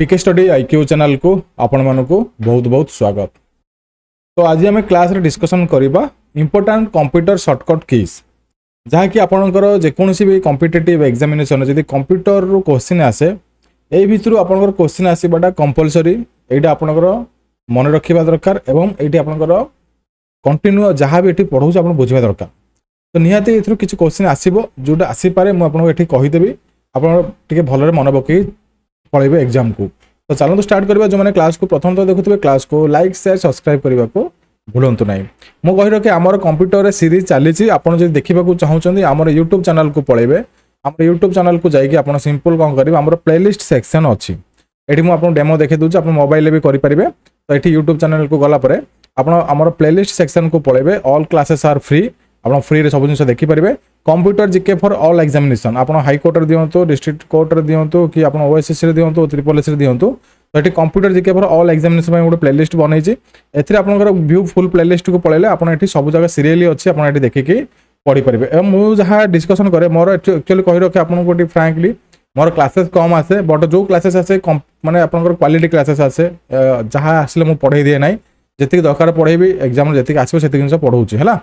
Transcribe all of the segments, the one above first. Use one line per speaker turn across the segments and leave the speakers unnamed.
PK study IQ ଚ୍ୟାନେଲକୁ ଆପଣମାନଙ୍କୁ ବହୁତ ବହୁତ ସ୍ୱାଗତ। ତ ଆଜି ଆମେ କ୍ଲାସ୍ରେ ଡିସ୍କସନ୍ କରିବା ଇମ୍ପୋର୍ଟାଣ୍ଟ କମ୍ପ୍ୟୁଟର ସର୍ଟକଟ୍ କିଜ୍ ଯାହାକି ଆପଣଙ୍କର ଯେକୌଣସି ବି କମ୍ପିଟେଟିଭ୍ ଏକ୍ଜାମିନେସନ୍ ଯଦି କମ୍ପ୍ୟୁଟରରୁ କୋଶ୍ଚିନ୍ ଆସେ ଏଇ ଭିତରୁ ଆପଣଙ୍କର କୋଶ୍ଚିନ୍ ଆସିବାଟା କମ୍ପଲସରି ଏଇଟା ଆପଣଙ୍କର ମନେ ରଖିବା ଦରକାର ଏବଂ ଏଇଠି ଆପଣଙ୍କର କଣ୍ଟିନ୍ୟୁ ଯାହା ବି ଏଠି ପଢ଼ଉଛି ଆପଣ ବୁଝିବା ଦରକାର। ତ ନିହାତି ଏଥିରୁ କିଛି କୋଶ୍ଚିନ୍ ଆସିବ ଯେଉଁଟା ଆସିପାରେ ମୁଁ ଆପଣଙ୍କୁ ଏଠି କହିଦେବି। ଆପଣ ଟିକେ ଭଲରେ ମନେ ପକାଇ ପଳେଇବେ ଏକ୍ଜାମକୁ ତ ଚାଲନ୍ତୁ ଷ୍ଟାର୍ଟ କରିବା ଯେଉଁମାନେ କ୍ଲାସ୍କୁ ପ୍ରଥମ ଥର ଦେଖୁଥିବେ କ୍ଲାସ୍କୁ ଲାଇକ୍ ସେୟାର ସବସ୍କ୍ରାଇବ୍ କରିବାକୁ ଭୁଲନ୍ତୁ ନାହିଁ ମୁଁ କହି ରଖି ଆମର କମ୍ପ୍ୟୁଟରରେ ସିରିଜ୍ ଚାଲିଛି ଆପଣ ଯଦି ଦେଖିବାକୁ ଚାହୁଁଛନ୍ତି ଆମର ୟୁଟ୍ୟୁବ୍ ଚ୍ୟାନେଲକୁ ପଳେଇବେ ଆମର ୟୁଟ୍ୟୁବ୍ ଚ୍ୟାନେଲକୁ ଯାଇକି ଆପଣ ସିମ୍ପଲ୍ କ'ଣ କରିବେ ଆମର ପ୍ଲେଲିଷ୍ଟ ସେକ୍ସନ୍ ଅଛି। ଏଠି ମୁଁ ଆପଣଙ୍କୁ ଡେମୋ ଦେଖାଇ ଦେଉଛି ଆପଣ ମୋବାଇଲରେ ବି କରିପାରିବେ। ତ ଏଠି ୟୁଟ୍ୟୁବ୍ ଚ୍ୟାନେଲକୁ ଗଲା ପରେ ଆପଣ ଆମର ପ୍ଲେଲିଷ୍ଟ ସେକ୍ସନକୁ ପଳେଇବେ ଅଲ୍ କ୍ଲାସେସ୍ ଆର୍ ଫ୍ରି ଆପଣ ଫ୍ରିରେ ସବୁ ଜିନିଷ ଦେଖିପାରିବେ। Computer GK for all examination ଆପଣ ହାଇକୋର୍ଟରେ ଦିଅନ୍ତୁ ଡିଷ୍ଟ୍ରିକ୍ଟ କୋର୍ଟରେ ଦିଅନ୍ତୁ କି ଆପଣ ଓଏସ୍ଏସ୍ସିରେ ଦିଅନ୍ତୁ ତ୍ରିପଲ୍ ଏସ୍ରେ ଦିଅନ୍ତୁ। ତ ଏଠି computer GK for all examination ପାଇଁ ଗୋଟେ ପ୍ଲେଲିଷ୍ଟ ବନେଇଛି। ଏଥିରେ ଆପଣଙ୍କର ଭ୍ୟୁ ଫୁଲ୍ ପ୍ଲେଲିଷ୍ଟକୁ ପଳେଇଲେ ଆପଣ ଏଠି ସବୁ ଜାଗା ସିରିଏଲି ଅଛି ଆପଣ ଏଠି ଦେଖିକି ପଢ଼ିପାରିବେ। ଏବଂ ମୁଁ ଯାହା ଡିସ୍କସନ୍ କରେ ମୋର ଆକ୍ଚୁଆଲି କହି ରଖେ ଆପଣଙ୍କୁ ଏଠି ଫ୍ରାଙ୍କଲି ମୋର କ୍ଲାସେସ୍ କମ୍ ଆସେ ବଟ୍ ଯେଉଁ କ୍ଲାସେସ୍ ଆସେ ମାନେ ଆପଣଙ୍କର କ୍ୱାଲିଟି କ୍ଲାସେସ୍ ଆସେ ଯାହା ଆସିଲେ ମୁଁ ପଢ଼େଇ ଦିଏ ନାହିଁ। ଯେତିକି ଦରକାର ପଢ଼େଇବି ଏକ୍ଜାମ୍ରେ ଯେତିକି ଆସିବ ସେତିକି ଜିନିଷ ପଢ଼ଉଛି ହେଲା?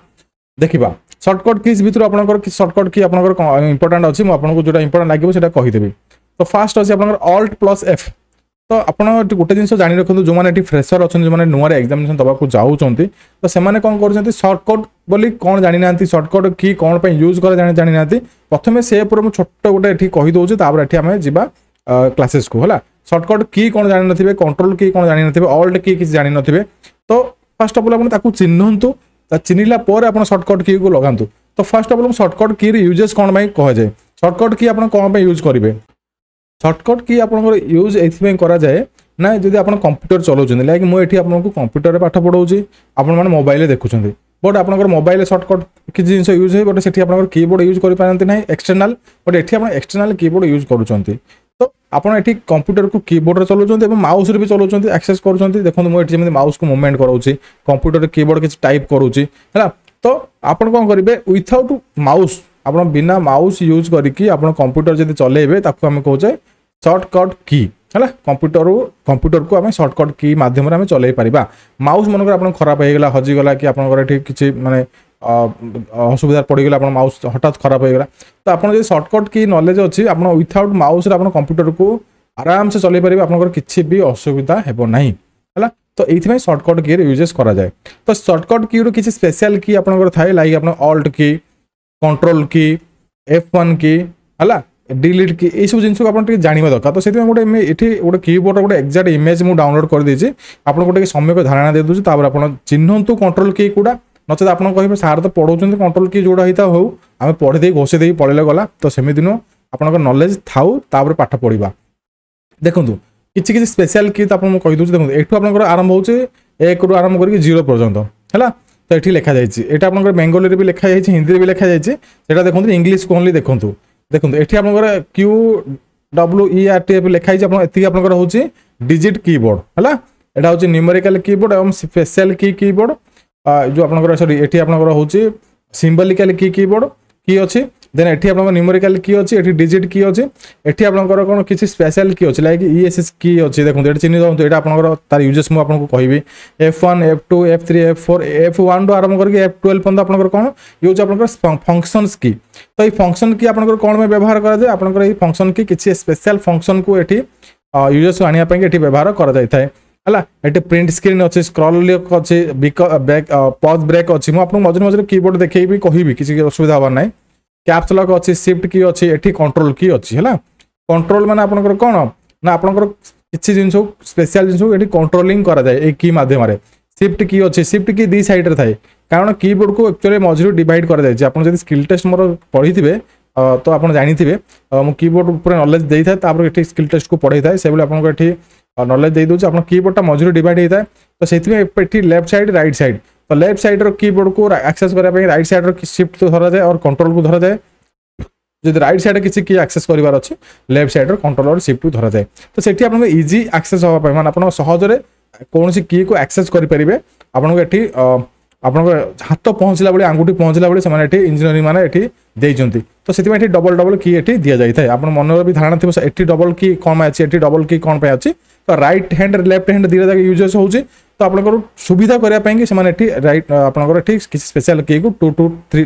ଦେଖିବା ସର୍ଟକଟ୍ କିଜ୍ ଭିତରୁ ଆପଣଙ୍କର କିଛି ସର୍ଟକଟ୍ କି ଆପଣଙ୍କର ଇମ୍ପୋର୍ଟାଣ୍ଟ ଅଛି ମୁଁ ଆପଣଙ୍କୁ ଯେଉଁଟା ଇମ୍ପୋର୍ଟାଣ୍ଟ ଲାଗିବ ସେଇଟା କହିଦେବି। ତ ଫାଷ୍ଟ ଅଛି ଆପଣଙ୍କର ଅଲ୍ଟ ପ୍ଲସ୍ ଏଫ୍ ତ ଆପଣ ଏଠି ଗୋଟେ ଜିନିଷ ଜାଣି ରଖନ୍ତୁ ଯେଉଁମାନେ ଏଠି ଫ୍ରେସର ଅଛନ୍ତି ଯେଉଁମାନେ ନୂଆରେ ଏକ୍ଜାମିନେସନ୍ ଦେବାକୁ ଯାଉଛନ୍ତି ତ ସେମାନେ କ'ଣ କରୁଛନ୍ତି ସର୍ଟକଟ୍ ବୋଲି କ'ଣ ଜାଣିନାହାନ୍ତି ସର୍ଟକଟ୍ କି କ'ଣ ପାଇଁ ୟୁଜ୍ କରେ ଜାଣି ଜାଣିନାହାନ୍ତି। ପ୍ରଥମେ ସେ ଉପରେ ମୁଁ ଛୋଟ ଗୋଟେ ଏଠି କହିଦେଉଛି ତାପରେ ଏଠି ଆମେ ଯିବା କ୍ଲାସେସ୍କୁ ହେଲା। ସର୍ଟକଟ୍ କି କ'ଣ ଜାଣିନଥିବେ କଣ୍ଟ୍ରୋଲ କି କ'ଣ ଜାଣିନଥିବେ ଅଲ୍ଟ କି କିଛି ଜାଣିନଥିବେ। ତ ଫାଷ୍ଟ ଅଫ୍ ଅଲ୍ ଆପଣ ତାକୁ ଚିହ୍ନନ୍ତୁ। ତା ଚିହ୍ନିଲା ପରେ ଆପଣ ସର୍ଟକଟ୍ କିକୁ ଲଗାନ୍ତୁ। ତ ଫାଷ୍ଟ ଅଫ୍ ଅଲ୍ ସର୍ଟକଟ୍ କିର ୟୁଜେସ୍ କ'ଣ ପାଇଁ କୁହାଯାଏ? ସର୍ଟକଟ୍ କି ଆପଣ କ'ଣ ପାଇଁ ୟୁଜ୍ କରିବେ? ସର୍ଟକଟ୍ କି ଆପଣଙ୍କର ୟୁଜ୍ ଏଇଥିପାଇଁ କରାଯାଏ ନା ଯଦି ଆପଣ କମ୍ପ୍ୟୁଟର ଚଲାଉଛନ୍ତି ଲାଇକ୍ ମୁଁ ଏଠି ଆପଣଙ୍କୁ କମ୍ପ୍ୟୁଟରରେ ପାଠ ପଢ଼ାଉଛି ଆପଣମାନେ ମୋବାଇଲରେ ଦେଖୁଛନ୍ତି। ବଟ୍ ଆପଣଙ୍କର ମୋବାଇଲରେ ସର୍ଟକଟ୍ କିଛି ଜିନିଷ ୟୁଜ୍ ହୁଏ ବଟ୍ ସେଠି ଆପଣଙ୍କର କିବୋର୍ଡ଼ ୟୁଜ୍ କରିପାରନ୍ତି ନାହିଁ ଏକ୍ସଟର୍ନାଲ୍ ବଟ୍ ଏଠି ଆପଣ ଏକ୍ସଟର୍ନାଲ୍ କିବୋର୍ଡ଼ ୟୁଜ୍ କରୁଛନ୍ତି। ତ ଆପଣ ଏଠି କମ୍ପ୍ୟୁଟରକୁ କିବୋର୍ଡ଼ରେ ଚଲାଉଛନ୍ତି ଏବଂ ମାଉସ୍ରେ ବି ଚଲାଉଛନ୍ତି ଆକ୍ସେସ୍ କରୁଛନ୍ତି। ଦେଖନ୍ତୁ ମୁଁ ଏଠି ଯେମିତି ମାଉସ୍କୁ ମୁଭମେଣ୍ଟ କରାଉଛି କମ୍ପ୍ୟୁଟରରେ କିବୋର୍ଡ଼ କିଛି ଟାଇପ୍ କରୁଛି ହେଲା। ତ ଆପଣ କ'ଣ କରିବେ? ୱିଥାଉଟ୍ ମାଉସ୍ ଆପଣ ବିନା ମାଉସ୍ ୟୁଜ୍ କରିକି ଆପଣ କମ୍ପ୍ୟୁଟର ଯଦି ଚଲେଇବେ ତାକୁ ଆମେ କହୁଛେ ସର୍ଟକଟ୍ କି ହେଲା। କମ୍ପ୍ୟୁଟରରୁ କମ୍ପ୍ୟୁଟରକୁ ଆମେ ସର୍ଟକଟ୍ କି ମାଧ୍ୟମରେ ଆମେ ଚଲେଇ ପାରିବା। ମାଉସ୍ ମନେକର ଆପଣ ଖରାପ ହେଇଗଲା ହଜିଗଲା କି ଆପଣଙ୍କର ଏଠି କିଛି ମାନେ অসুবিধার পড়িগলে আপনার মাউস হঠাৎ খরাপ হয়ে গেল। তো আপনার যদি সর্টকট কি নলেজ অছি আপনার উইথাউট মাউসরে আপনার কম্পুটরকু আরামসে চলাই পারবে, আপনার কিছু বি অসুবিধা হব না হ্যাঁ তো এইপাই সর্টকট কির ইউজেস করা যায় তো সর্টকট কির কিছু স্পেশাল কি আপনার থাকে লাইক আপনার অল্ট কি কন্ট্রোল কি এফ ওয়ান কি হ্যাঁ ডিলিট কি এইসব জিনিসকে আপনার টিকিয়ে জাঁয়া দরকার তো সেই গোটে এটি গোটে কিবোর্ডর গোটে এক্জাক্ট ইমেজ মু ডাউনলোড করে দিয়েছি আপনার গোটে সম্যক ধারণা দিয়ে দেছি তাপরে আপনার চিহ্নতু কন্ট্রোল কি কোটা তো পড়াউছেন কন্ট্রোল কি যোটা হইতা হও আমি পড়ে দিয়ে ঘোষে দিয়ে পড়াইলে গলা তো সেমিতি নুহ আপনার নলেজ থাউ তারপরে পাঠ পড়া দেখুন কিছু কিছু স্পেশাল কি তো আপনার কহিদেছি দেখুন এঠু আপনার আরম্ভ হচ্ছে এক রু আরম্ভ করি জিরো পর্যন্ত হ্যাঁ তো এটি লেখা যাই এটা আপনার বেঙ্গলিরে বি লেখা যাই হিন্দিরে বি লেখা যাই সেটা দেখুন ইংলিশকে ওনলি দেখুন দেখুন এটি আপনার Q W E R T F লেখা হয়েছে আপনার এটি আপনার হচ্ছে ডিজিট কিবোর্ড হল এটা হচ্ছে নিউমেরিকাল কিবোর্ড এবং স্পেশাল কি কিবোর্ড जो आप सरी ये आप सिम्बलिकाली की कीबोर्ड কি অছি দেন এটি আপনার নিউমেরিকাল কি অছি এটি ডিজিট কি অছি এটি আপনার কোন কিছু স্পেশাল কি অছি লাইক ইএসএস কি অছি দেখুন, এটি চিহ্নি দিও এটা আপনার তার ইউজেস মু আপনাকে কইবি F1 F2 F3 F4 F1 do আরম্ভ করি F12 পর্যন্ত আপনার কোন ইউজ আপনার ফাংশনস কি তো এই ফাংশন কি আপনার কোন মে ব্যবহার করা যায় আপনার এই ফাংশন কি কিছু স্পেশাল ফাংশন কু এটি ইউজেস আনিয়া পাই এটি ব্যবহার করা যাই থাকে ହେଲା ଏଠି ପ୍ରିଣ୍ଟ ସ୍କ୍ରିନ୍ ଅଛି ସ୍କ୍ରଲ୍ ଲକ୍ ଅଛି ବିକ ବ୍ୟାକ୍ ପଜ୍ ବ୍ରେକ୍ ଅଛି। ମୁଁ ଆପଣଙ୍କୁ ମଝିରେ ମଝିରେ କିବୋର୍ଡ଼ ଦେଖେଇବି କହିବି କିଛି ଅସୁବିଧା ହେବାର ନାହିଁ। କ୍ୟାପ୍ସ ଲକ୍ ଅଛି ସିଫ୍ଟ କି ଅଛି ଏଠି କଣ୍ଟ୍ରୋଲ କି ଅଛି ହେଲା। କଣ୍ଟ୍ରୋଲ ମାନେ ଆପଣଙ୍କର କ'ଣ? ନା ଆପଣଙ୍କର କିଛି ଜିନିଷକୁ ସ୍ପେଶିଆଲ ଜିନିଷକୁ ଏଠି କଣ୍ଟ୍ରୋଲିଂ କରାଯାଏ ଏଇ କି ମାଧ୍ୟମରେ। ସିଫ୍ଟ କି ଅଛି ସିଫ୍ଟ କି ଦୁଇ ସାଇଡ଼୍ରେ ଥାଏ। କାରଣ କିବୋର୍ଡ଼କୁ ଆକ୍ଚୁଆଲି ମଝିରୁ ଡିଭାଇଡ଼ କରାଯାଇଛି। ଆପଣ ଯଦି ସ୍କିଲ୍ ଟେଷ୍ଟ ମୋର ପଢ଼ିଥିବେ ତ ଆପଣ ଜାଣିଥିବେ ମୁଁ କିବୋର୍ଡ଼ ଉପରେ ନଲେଜ ଦେଇଥାଏ ତାପରେ ଏଠି ସ୍କିଲ୍ ଟେଷ୍ଟକୁ ପଢ଼େଇଥାଏ। ସେଭଳି ଆପଣଙ୍କୁ ଏଠି ନଲେଜ୍ ଦେଇଦେଉଛି ଆପଣ କିବୋର୍ଡ଼ଟା ମଝିରୁ ଡିଭାଇଡ଼ ହେଇଥାଏ। ତ ସେଥିପାଇଁ ଏଠି ଲେଫ୍ଟ ସାଇଡ଼ ରାଇଟ୍ ସାଇଡ଼ ତ ଲେଫ୍ଟ ସାଇଡ଼ର କିବୋର୍ଡ଼କୁ ଆକ୍ସେସ୍ କରିବା ପାଇଁ ରାଇଟ୍ ସାଇଡ଼ର ସିଫ୍ଟ ଧରାଯାଏ ଅର୍ କଣ୍ଟ୍ରୋଲକୁ ଧରାଯାଏ। ଯଦି ରାଇଟ୍ ସାଇଡ଼ରେ କିଛି କି ଆକ୍ସେସ୍ କରିବାର ଅଛି ଲେଫ୍ଟ ସାଇଡ଼ର କଣ୍ଟ୍ରୋଲ ଅର୍ ସିଫ୍ଟକୁ ଧରାଯାଏ। ତ ସେଠି ଆପଣଙ୍କୁ ଇଜି ଆକ୍ସେସ୍ ହେବା ପାଇଁ ମାନେ ଆପଣ ସହଜରେ କୌଣସି କିକୁ ଆକ୍ସେସ୍ କରିପାରିବେ। ଆପଣଙ୍କୁ ଏଠି ଆପଣଙ୍କ ହାତ ପହଞ୍ଚିଲା ବେଳେ ଆଙ୍ଗୁଠି ପହଞ୍ଚିଲା ବେଳେ ସେମାନେ ଏଠି ଇଞ୍ଜିନିୟରିଂ ମାନେ ଏଠି ଦେଇଛନ୍ତି। ତ ସେଥିପାଇଁ ଏଠି ଡବଲ ଡବଲ କି ଏଠି ଦିଆଯାଇଥାଏ। ଆପଣ ମନରେ ବି ଧାରଣା ଥିବ ଏଠି ଡବଲ କି କ'ଣ ପାଇଁ ଅଛି ଏଠି ଡବଲ କି କ'ଣ ପାଇଁ ଅଛି। ତ ରାଇଟ୍ ହ୍ୟାଣ୍ଡ ଲେଫ୍ଟ ହ୍ୟାଣ୍ଡ ଦୁଇଟା ଯାକ ୟୁଜେସ୍ ହେଉଛି। ତ ଆପଣଙ୍କର ସୁବିଧା କରିବା ପାଇଁକି ସେମାନେ ଏଠି ରାଇଟ୍ ଆପଣଙ୍କର ଏଠି କିଛି ସ୍ପେଶାଲ କିକୁ ଟୁ ଟୁ ଥ୍ରୀ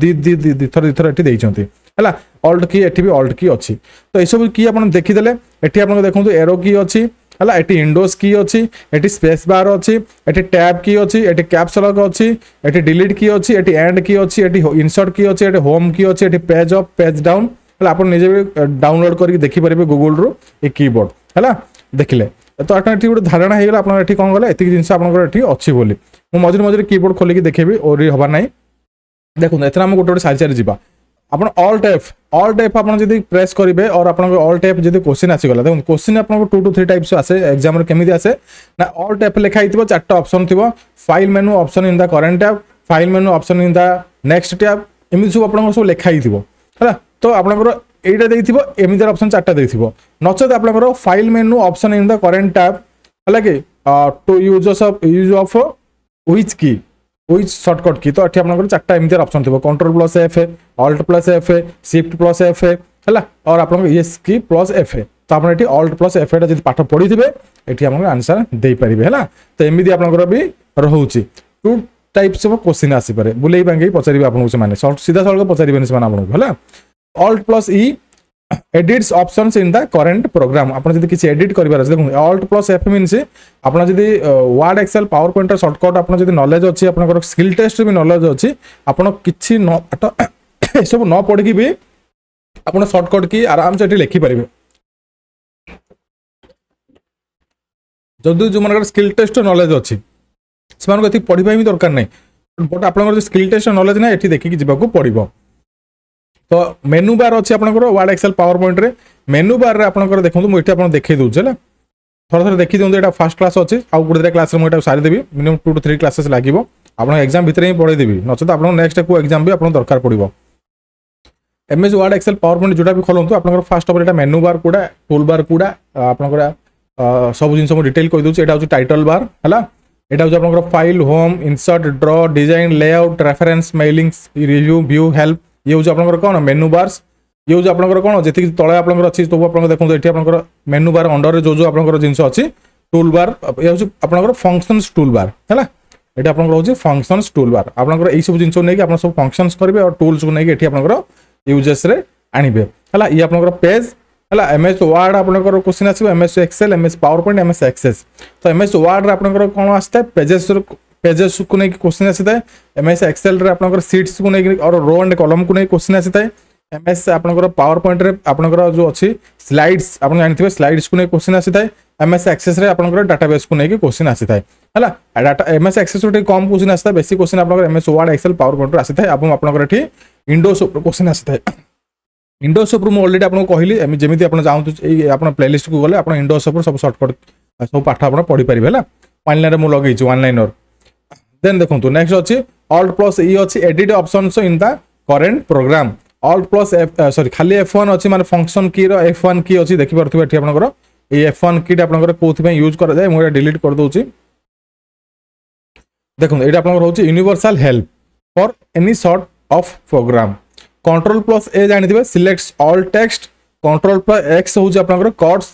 ଦୁଇ ଦୁଇ ଦୁଇ ଥର ଦୁଇ ଥର ଏଠି ଦେଇଛନ୍ତି। ହେଲା ଅଲ୍ଟ କି ଏଠି ବି ଅଲ୍ଟ କି ଅଛି। ତ ଏସବୁ କି ଆପଣ ଦେଖିଦେଲେ ଏଠି ଆପଣଙ୍କ ଦେଖନ୍ତୁ ଏରୋ କି ଅଛି ହେଲା ଏଠି ଇଣ୍ଡୋସ୍ କି ଅଛି ଏଠି ସ୍ପେସ୍ ବାର୍ ଅଛି ଏଠି ଟ୍ୟାବ୍ କି ଅଛି ଏଠି କ୍ୟାପ୍ସ ଲକ୍ ଅଛି ଏଠି ଡିଲିଟ୍ କି ଅଛି ଏଠି ଏଣ୍ଡ କି ଅଛି ଏଠି ଇନସର୍ଟ କି ଅଛି ଏଠି ହୋମ୍ କି ଅଛି ଏଠି ପେଜ୍ ଅପ୍ ପେଜ୍ ଡାଉନ୍ ହେଲା ଆପଣ ନିଜେ ବି ଡାଉନଲୋଡ୍ କରିକି ଦେଖିପାରିବେ ଗୁଗୁଲରୁ ଏ କିବୋର୍ଡ ହେଲା। ଦେଖିଲେ ତ ଆପଣ ଏଠି ଗୋଟେ ଧାରଣା ହେଇଗଲା ଆପଣ ଏଠି କ'ଣ କଲେ ଏତିକି ଜିନିଷ ଆପଣଙ୍କର ଏଠି ଅଛି ବୋଲି। ମୁଁ ମଝିରେ ମଝିରେ କିବୋର୍ଡ ଖୋଲିକି ଦେଖେଇବି ଓରି ହେବାର ନାହିଁ। ଦେଖନ୍ତୁ ଏଥିରେ ଆମେ ଗୋଟେ ଗୋଟେ ସାରି ସାରି ଯିବା। ଆପଣ ଅଲ୍ ଟେପ୍ ଅଲ୍ ଟେପ୍ ଆପଣ ଯଦି ପ୍ରେସ୍ କରିବେ और ଆପଣଙ୍କ ଅଲ୍ ଟେପ୍ ଯଦି କୋଶ୍ଚିନ୍ ଆସିଗଲା ଦେଖନ୍ତୁ କୋଶ୍ଚିନ୍ ଆପଣଙ୍କୁ ଟୁ ଟୁ ଥ୍ରୀ ଟାଇପ୍ସ ଆସେ ଏକ୍ଜାମ୍ରେ କେମିତି ଆସେ। ନା ଅଲ୍ ଟେପ୍ ଲେଖା ହେଇଥିବ ଚାରିଟା ଅପସନ୍ ଥିବ file menu option in the current tab file menu option in the next tab ଏମିତି ସବୁ ଆପଣଙ୍କର ସବୁ ଲେଖା ହେଇଥିବ ହେଲା। ତ ଆପଣଙ୍କର এইটা ଦେଇଥିବ ଏମିତିର ଅପସନ୍ ଚାରିଟା ଦେଇଥିବ ନଚେତ ଆପଣଙ୍କର file menu option in the current tab ହେଲା କି to users of use of which key which shortcut key ତ ଏଠି ଆପଣଙ୍କର ଚାରିଟା ଏମିତିର ଅପସନ୍ ଥିବ control plus F alt plus F shift plus F ହେଲା और ଆପଣଙ୍କ ଇଏସ୍ କି ପ୍ଲସ୍ ଏଫ୍ ତ ଆପଣ ଏଠି ଅଲ୍ଟ ପ୍ଲସ୍ ଏଫ୍ ଟା ଯଦି ପାଠ ପଢ଼ିଥିବେ ଏଠି ଆପଣଙ୍କ ଆନ୍ସର ଦେଇପାରିବେ ହେଲା ତ ଏମିତି ଆପଣଙ୍କର ବି ରହୁଛି ଟୁ ଟାଇପ୍ସ ଅଫ୍ କୋଶ୍ଚିନ୍ ଆସିପାରେ ବୁଲେଇ ବାଙ୍କେଇ ପଚାରିବେ ଆପଣଙ୍କୁ ସେମାନେ ସିଧାସଳଖ ପଚାରିବେନି ସେମାନେ ଆପଣଙ୍କୁ ହେଲା alt plus e edits options in the current program. আপনারা যদি কিছু এডিট করিবার আছে, দেখুন, alt plus f means, আপনারা যদি word, excel, powerpoint শর্টকট আপনারা যদি নলেজ আছে আপনাদের স্কিল টেস্ট বি নলেজ আছে আপনারা কিছু ন এসব ন পড়িকি বি আপনারা শর্টকট কি আরামসে এটি লিখি পারিবে। যদি যেমন স্কিল টেস্ট নলেজ আছে সেমানকে এটি পড়িবা হি দরকার নাই। বট আপনার যে স্কিল টেস্ট নলেজ না এটি দেখিকি যাওয়া পড়ব। ତ ମେନୁ ବାର୍ ଅଛି ଆପଣଙ୍କର ୱାର୍ଡ ଏକ୍ସେଲ ପାୱାର ପଏଣ୍ଟରେ ମେନୁ ବାର୍ରେ ଆପଣଙ୍କର ଦେଖନ୍ତୁ ମୁଁ ଏଠି ଆପଣ ଦେଖେଇ ଦେଉଛି ହେଲା ଥରେ ଥରେ ଦେଖି ଦିଅନ୍ତୁ ଏଇଟା ଫାଷ୍ଟ କ୍ଲାସ୍ ଅଛି ଆଉ ଗୋଟେ ଦୁଇଟା କ୍ଲାସ୍ରେ ମୁଁ ଏଇଟା ସାରିଦେବି minimum two two three classes ଲାଗିବ ଆପଣ ଏକ୍ଜାମ୍ ଭିତରେ ହିଁ ପଢ଼େଇଦେବି ନଚେତ ଆପଣଙ୍କ ନେକ୍ସଟ କେଉଁ ଏକ୍ଜାମ୍ ବି ଆପଣଙ୍କୁ ଦରକାର ପଡ଼ିବ MS Word Excel PowerPoint ଯେଉଁଟା ବି ଖୋଲନ୍ତୁ ଆପଣଙ୍କର ଫାଷ୍ଟ ଅଫ୍ ଏଇଟା ମେନୁ ବାର୍ କୋଉଟା ଟୁଲ୍ ବାର୍ କୋଉଟା ଆପଣଙ୍କର ସବୁ ଜିନିଷ ମୁଁ ଡିଟେଲ୍ କହିଦେଉଛି ଏଇଟା ହେଉଛି ଟାଇଟଲ୍ ବାର୍ ହେଲା এটা হচ্ছে আপনার file home insert draw design layout reference mailings review view help ଇଏ ହେଉଛି ଆପଣଙ୍କର କ'ଣ? ମେନୁ ବାର୍ସ ଇଏ ହେଉଛି ଆପଣଙ୍କର କ'ଣ? ଯେତିକି ତଳେ ଆପଣଙ୍କର ଅଛି ସବୁ ଆପଣଙ୍କର ଦେଖନ୍ତୁ ଏଠି ଆପଣଙ୍କର ମେନୁ ବାର୍ ଅଣ୍ଡରରେ ଯେଉଁ ଯେଉଁ ଆପଣଙ୍କର ଜିନିଷ ଅଛି ଟୁଲ୍ ବାର୍ ଇଏ ହେଉଛି ଆପଣଙ୍କର ଫଙ୍କସନ୍ସ ଟୁଲ୍ ବାର୍ ହେଲା? ଏଠି ଆପଣଙ୍କର ହେଉଛି ଫଙ୍କସନ୍ସ ଟୁଲ୍ ବାର୍ ଆପଣଙ୍କର ଏଇସବୁ ଜିନିଷକୁ ନେଇକି ଆପଣ ସବୁ ଫଙ୍କସନ୍ସ କରିବେ ଆଉ ଟୁଲ୍ସକୁ ନେଇକି ଏଠି ଆପଣଙ୍କର ୟୁଜେସ୍ରେ ଆଣିବେ ହେଲା? ଇଏ ଆପଣଙ୍କର ପେଜ୍ ହେଲା? ଏମ୍ ଏସ୍ ୱାର୍ଡ଼ ଆପଣଙ୍କର କୋଶ୍ଚିନ୍ ଆସିବ M S Excel M S PowerPoint M S Access ତ ଏମ୍ ଏସ୍ ୱାର୍ଡ଼ରେ ଆପଣଙ୍କର କ'ଣ ଆସିଥାଏ? ପେଜେସ୍ରୁ ପେଜେସ୍କୁ ନେଇକି କୋଶ୍ଚିନ୍ ଆସିଥାଏ। ଏମ୍ ଏସ୍ ଏକ୍ସେଲ୍ରେ ଆପଣଙ୍କର ସିଟ୍ସକୁ ନେଇକି ଅର ରୋ ଆଣ୍ଡ କଲମ୍କୁ ନେଇ କୋଶ୍ଚିନ୍ ଆସିଥାଏ। ଏମ୍ ଏସ୍ ଆପଣଙ୍କର ପାୱାର ପଏଣ୍ଟରେ ଆପଣଙ୍କର ଯେଉଁ ଅଛି ସ୍ଲାଇଡ୍ସ ଆପଣ ଜାଣିଥିବେ ସ୍ଲାଇଡ୍ସକୁ ନେଇ କୋଶ୍ଚିନ୍ ଆସିଥାଏ। ଏମ୍ ଏସ୍ ଏକ୍ସେସ୍ରେ ଆପଣଙ୍କର ଡାଟାବେସ୍କୁ ନେଇକି କୋଶ୍ଚିନ୍ ଆସିଥାଏ ହେଲା। ଡାଟା ଏମ୍ ଏସ୍ ଏକ୍ସେସ୍ରୁ ଟିକେ କମ୍ କୋଶ୍ଚିନ୍ ଆସିଥାଏ ବେଶୀ କୋଶ୍ଚିନ୍ ଆପଣଙ୍କର M S Word Excel Power ପଏଣ୍ଟରୁ ଆସିଥାଏ। ଏବଂ ଆପଣଙ୍କର ଏଠି ଇଣ୍ଡୋସ୍ ଉପରେ କୋଶ୍ଚିନ୍ ଆସିଥାଏ। ଇଣ୍ଡୋସ୍ ଉପରେ ମୁଁ ଅଲରେଡ଼ି ଆପଣଙ୍କୁ କହିଲି ଯେମିତି ଆପଣ ଚାହୁଁଛୁ ଏଇ ଆପଣ ପ୍ଲେଲିଷ୍ଟକୁ ଗଲେ ଆପଣ ଇଣ୍ଡୋସ୍ ଉପରେ ସବୁ ସର୍ଟକଟ୍ ସବୁ ପାଠ ଆପଣ ପଢ଼ିପାରିବେ ହେଲା। ୱାନ୍ ଲାଇନ୍ରେ ମୁଁ ଲଗେଇଛି ୱାନ୍ ଲାଇନର ଦେନ୍ ଦେଖନ୍ତୁ ନେକ୍ସଟ ଅଛି ଅଲ୍ଟ ପ୍ଲସ୍ ଇ ଅଛି edit options in the current program alt plus sorry ଖାଲି ଏଫ୍ ୱାନ୍ ଅଛି ମାନେ ଫଙ୍କସନ୍ କିର ଏଫ୍ ୱାନ୍ କି ଅଛି ଦେଖିପାରୁଥିବେ ଏଠି ଆପଣଙ୍କର। ଏଇ ଏଫ୍ ୱାନ୍ କିଟା ଆପଣଙ୍କର କେଉଁଥିପାଇଁ ୟୁଜ୍ କରାଯାଏ ମୁଁ ଏଇଟା ଡିଲିଟ୍ କରିଦେଉଛି। ଦେଖନ୍ତୁ ଏଇଟା ଆପଣଙ୍କର ହେଉଛି universal help for any sort of program control plus A ଜାଣିଥିବେ select all text control plus X ହେଉଛି ଆପଣଙ୍କର cuts